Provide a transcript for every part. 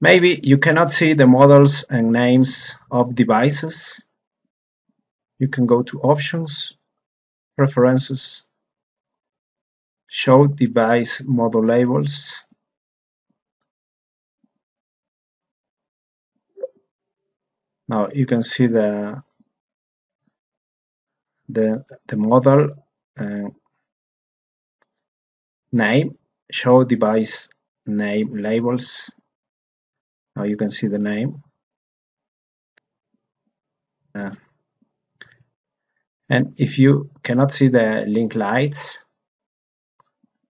Maybe you cannot see the models and names of devices. You can go to Options, Preferences, Show Device Model Labels. Now you can see the the the model uh, name, show device name labels now you can see the name. Uh, and if you cannot see the link lights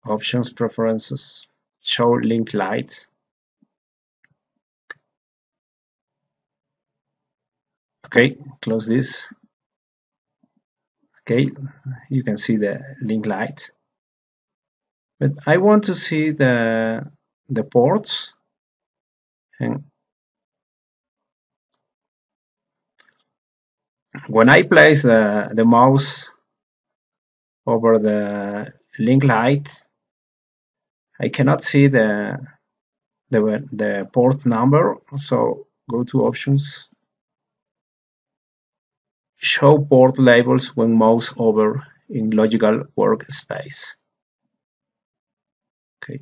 options preferences show link lights. Okay close this. Okay you can see the link light. But I want to see the the ports and when I place the, the mouse over the link light I cannot see the the, the port number so go to options. Show port labels when mouse over in logical workspace. Okay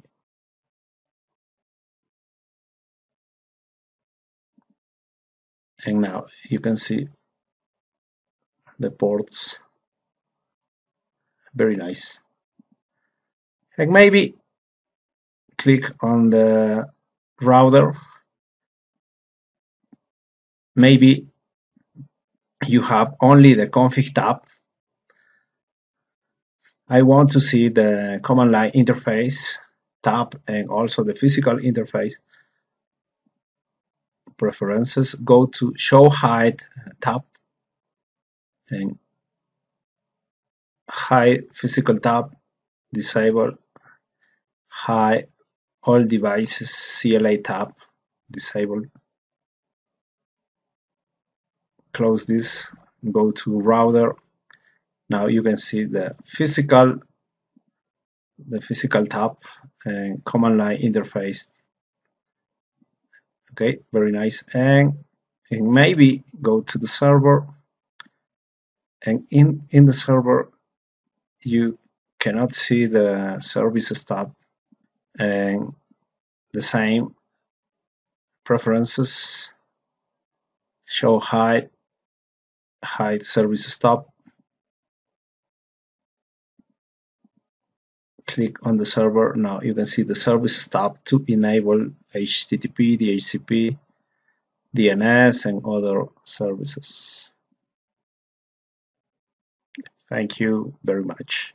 and now. You can see the ports. Very nice. And maybe click on the router. Maybe you have only the config tab. I want to see the command line interface tab and also the physical interface preferences, go to show hide tab and high physical tab, disable high all devices CLI tab, disable. Close this, go to router. Now you can see the physical the physical tab and command line interface okay very nice. And, and maybe go to the server. And in in the server you cannot see the services tab. And the same preferences. Show hide hide services tab click on the server now you can see the services tab to enable HTTP, DHCP, DNS and other services. Thank you very much.